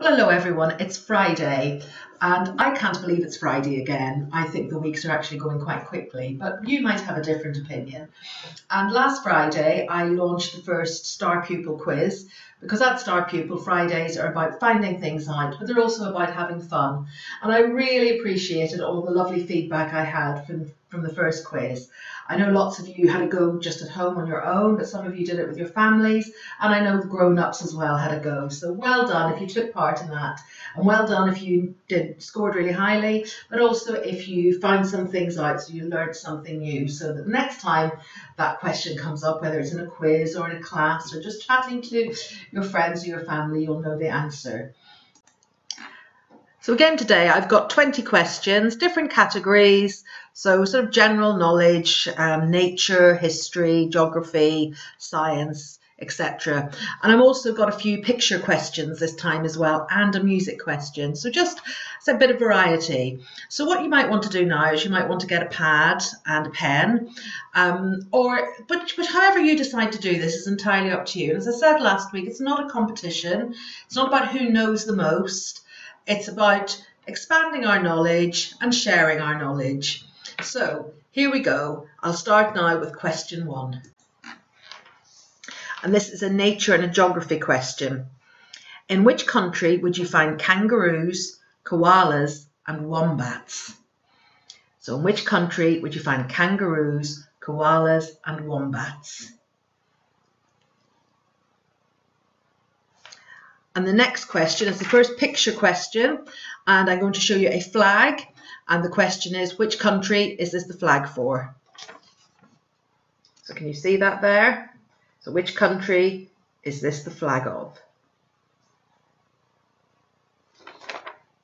Well, hello everyone. It's Friday, and I can't believe it's Friday again. I think the weeks are actually going quite quickly, but you might have a different opinion. And last Friday, I launched the first Star Pupil quiz because at Star Pupil, Fridays are about finding things out, but they're also about having fun. And I really appreciated all the lovely feedback I had from, from the first quiz. I know lots of you had a go just at home on your own, but some of you did it with your families, and I know the grown-ups as well had a go. So well done if you took part in that, and well done if you did scored really highly, but also if you found some things out, so you learned something new, so that next time that question comes up, whether it's in a quiz or in a class or just chatting to your friends or your family, you'll know the answer. So again today I've got 20 questions, different categories, so sort of general knowledge, um, nature, history, geography, science, etc. And I've also got a few picture questions this time as well and a music question. So just a bit of variety. So what you might want to do now is you might want to get a pad and a pen um, or but, but however you decide to do this is entirely up to you. And as I said last week, it's not a competition. It's not about who knows the most. It's about expanding our knowledge and sharing our knowledge. So here we go. I'll start now with question one. And this is a nature and a geography question. In which country would you find kangaroos, koalas and wombats? So in which country would you find kangaroos, koalas and wombats? And the next question is the first picture question. And I'm going to show you a flag. And the question is, which country is this the flag for? So can you see that there? So which country is this the flag of?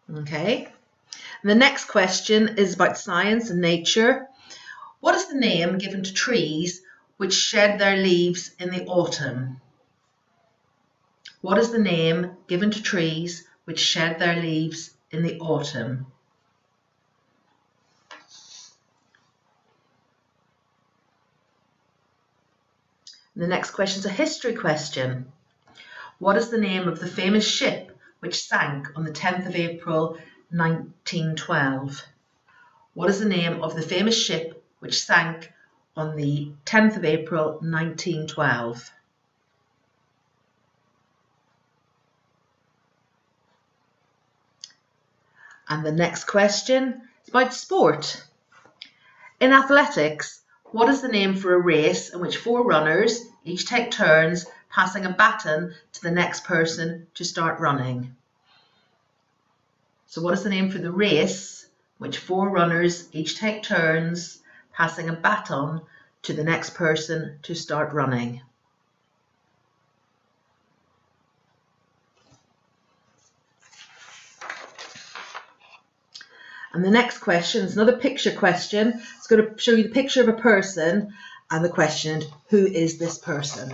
Okay. And the next question is about science and nature. What is the name given to trees which shed their leaves in the autumn? What is the name given to trees which shed their leaves in the autumn? The next question is a history question. What is the name of the famous ship which sank on the 10th of April 1912? What is the name of the famous ship which sank on the 10th of April 1912? And the next question is about sport. In athletics, what is the name for a race in which four runners each take turns passing a baton to the next person to start running? So what is the name for the race in which four runners each take turns passing a baton to the next person to start running? And the next question is another picture question. It's going to show you the picture of a person and the question, who is this person?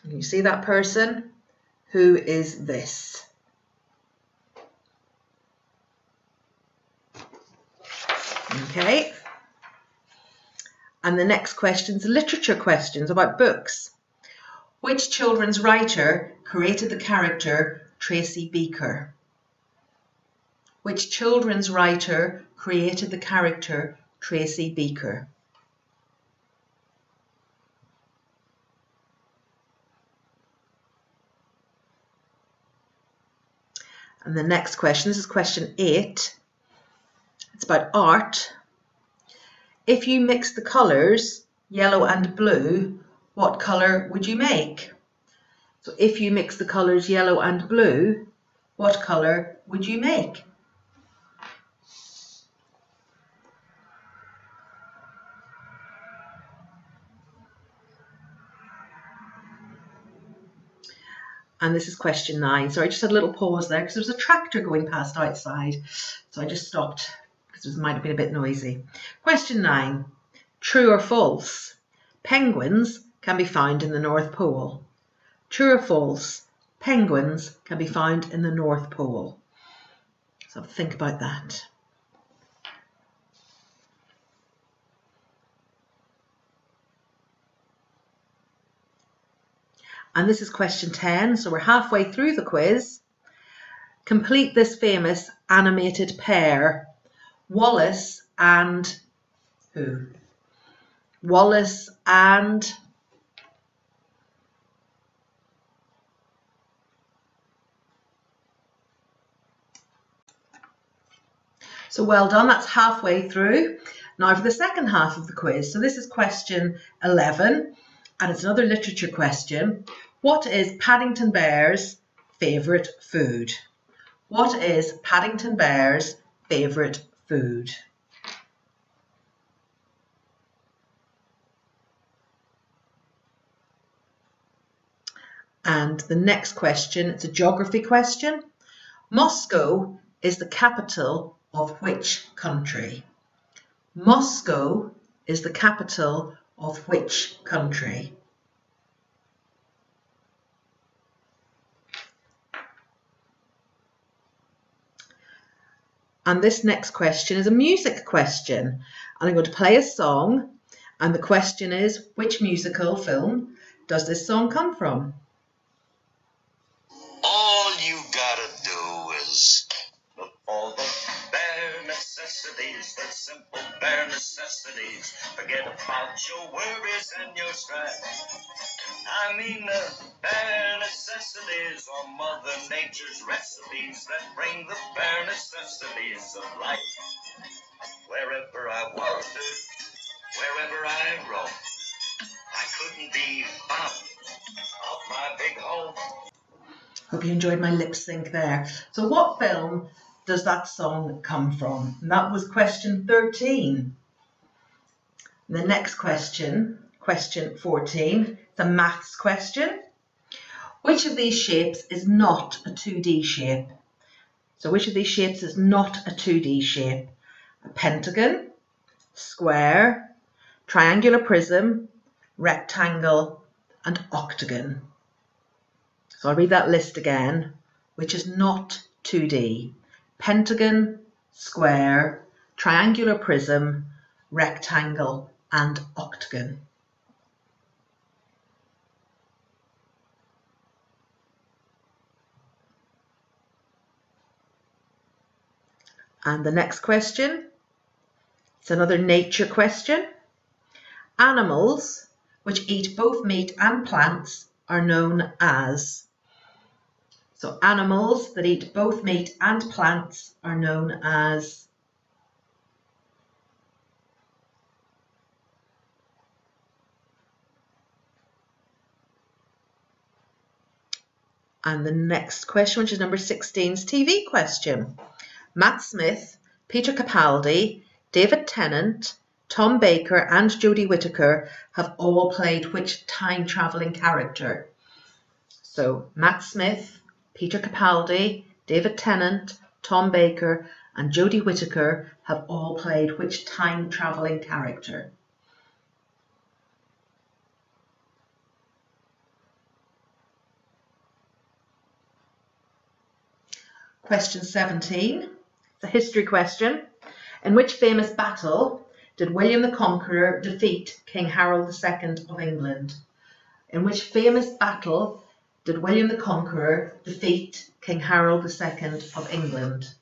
Can you see that person? Who is this? Okay. And the next question is literature questions about books. Which children's writer created the character Tracy Beaker? Which children's writer created the character Tracy Beaker. And the next question, this is question eight. It's about art. If you mix the colours, yellow and blue, what colour would you make? So if you mix the colours yellow and blue, what colour would you make? And this is question nine. So I just had a little pause there because there was a tractor going past outside. So I just stopped because it might have been a bit noisy. Question nine, true or false? Penguins can be found in the North Pole. True or false? Penguins can be found in the North Pole. So think about that. And this is question 10, so we're halfway through the quiz. Complete this famous animated pair, Wallace and who? Wallace and So well done, that's halfway through. Now for the second half of the quiz, so this is question 11, and it's another literature question. What is Paddington Bear's favourite food? What is Paddington Bear's favourite food? And the next question, it's a geography question. Moscow is the capital of which country? Moscow is the capital of which country? And this next question is a music question. And I'm going to play a song. And the question is, which musical film does this song come from? Necessities, the simple bare necessities. Forget about your worries and your strife. I mean the bare necessities are Mother Nature's recipes that bring the bare necessities of life. Wherever I wander, wherever I roam, I couldn't be found of my big home. Hope you enjoyed my lip sync there. So, what film does that song come from? And that was question 13. The next question, question 14, the maths question. Which of these shapes is not a 2D shape? So, which of these shapes is not a 2D shape? A pentagon, square, triangular prism, rectangle, and octagon. So I'll read that list again, which is not 2D. Pentagon, square, triangular prism, rectangle, and octagon. And the next question, it's another nature question. Animals which eat both meat and plants are known as so animals that eat both meat and plants are known as And the next question, which is number 16's TV question. Matt Smith, Peter Capaldi, David Tennant, Tom Baker, and Jodie Whittaker have all played which time travelling character? So Matt Smith, Peter Capaldi, David Tennant, Tom Baker, and Jodie Whittaker have all played which time travelling character? Question 17, the history question. In which famous battle did William the Conqueror defeat King Harold II of England? In which famous battle did William the Conqueror defeat King Harold II of England.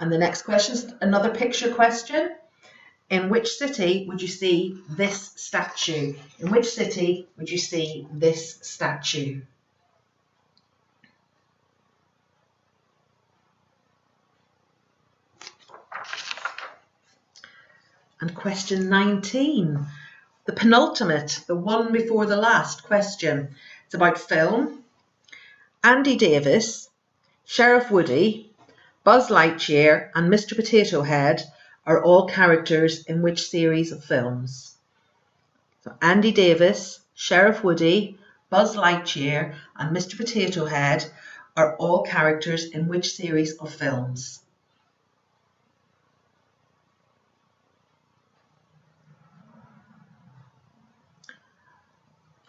And the next question is another picture question. In which city would you see this statue? In which city would you see this statue? And question 19, the penultimate, the one before the last question. It's about film. Andy Davis, Sheriff Woody, Buzz Lightyear, and Mr. Potato Head are all characters in which series of films? So Andy Davis, Sheriff Woody, Buzz Lightyear, and Mr. Potato Head are all characters in which series of films?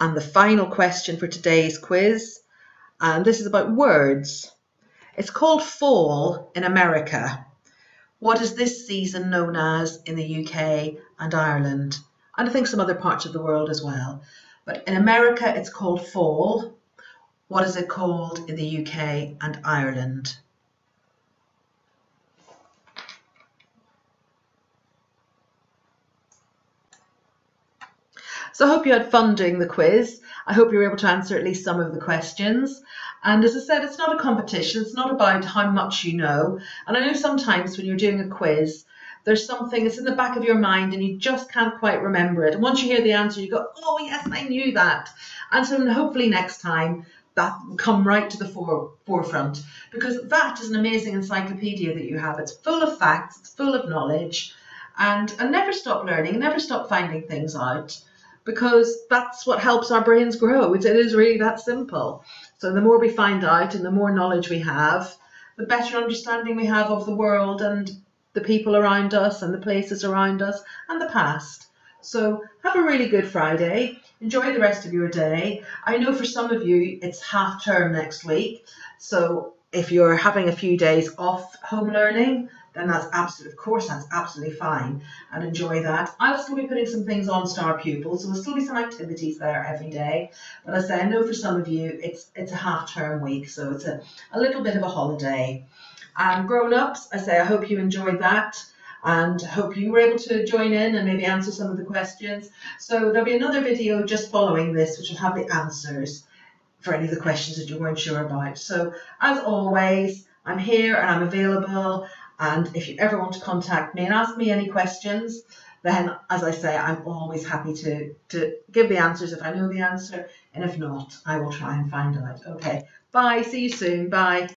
And the final question for today's quiz, and this is about words. It's called fall in America. What is this season known as in the UK and Ireland? And I think some other parts of the world as well. But in America, it's called fall. What is it called in the UK and Ireland? So I hope you had fun doing the quiz. I hope you were able to answer at least some of the questions. And as I said, it's not a competition. It's not about how much you know. And I know sometimes when you're doing a quiz, there's something that's in the back of your mind and you just can't quite remember it. And once you hear the answer, you go, oh, yes, I knew that. And so hopefully next time that will come right to the fore, forefront because that is an amazing encyclopedia that you have. It's full of facts, it's full of knowledge, and, and never stop learning, never stop finding things out because that's what helps our brains grow. It's, it is really that simple. So the more we find out and the more knowledge we have, the better understanding we have of the world and the people around us and the places around us and the past. So have a really good Friday. Enjoy the rest of your day. I know for some of you it's half term next week. So if you're having a few days off home learning, then that's absolutely, of course, that's absolutely fine and enjoy that. I will still be putting some things on Star Pupils, so there'll still be some activities there every day. But I say, I know for some of you it's it's a half term week, so it's a, a little bit of a holiday. And grown ups, I say, I hope you enjoyed that and hope you were able to join in and maybe answer some of the questions. So there'll be another video just following this, which will have the answers for any of the questions that you weren't sure about. So as always, I'm here and I'm available and if you ever want to contact me and ask me any questions, then as I say, I'm always happy to, to give the answers if I know the answer. And if not, I will try and find out. Okay, bye. See you soon. Bye.